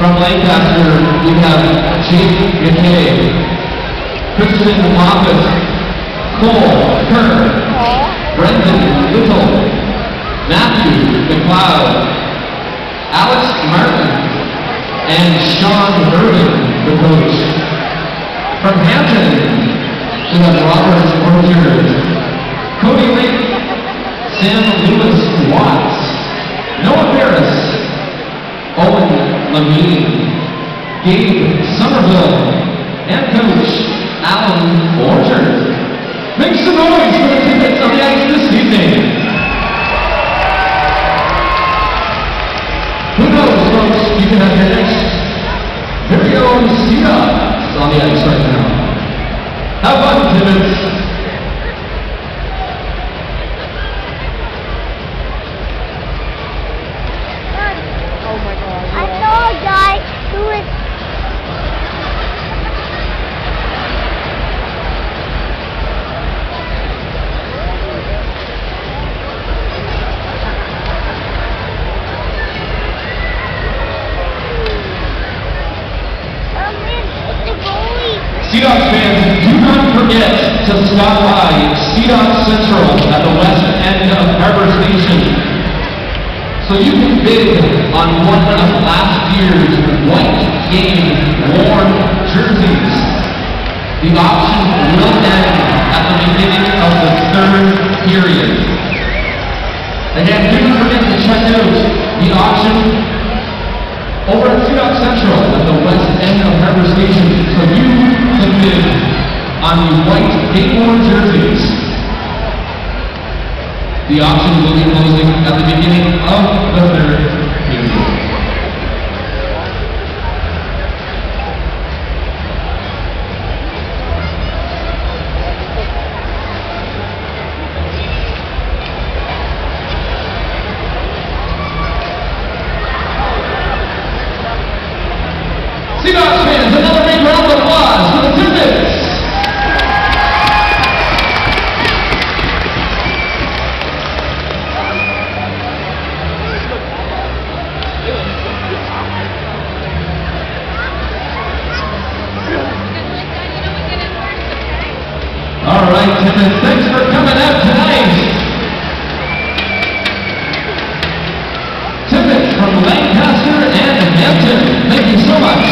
From Lancaster, we have Jake McKay, Kristen Moffat, Cole Kerr, Brendan Little, Matthew McLeod, Alex Martin, and Sean Irvin, the coach. From Hampton, we have Robert Orchard, Owen Gabe Somerville, and Coach Alan Orchard. Make some noise for the Timbits on the ice this evening. Who knows, folks? You can have your next video Cena on guy who was Oh man, it's the goalie. Sea Dogs fans, do not forget to stop by Sea Dogs Central at the west end of Harbor Station. So you can bid on one of last year's white game worn jerseys. The auction will end at the beginning of the third period. Again, do forget to check out the auction over at Sea Central at the west end of Harbor Station so you can bid on the white game-worn jerseys. The auction will be closing at the beginning of the third period. Thanks for coming out tonight. Timbits from Lancaster and Hampton, thank you so much.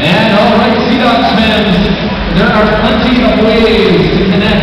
And all right, Sea Dogs fans, there are plenty of ways to connect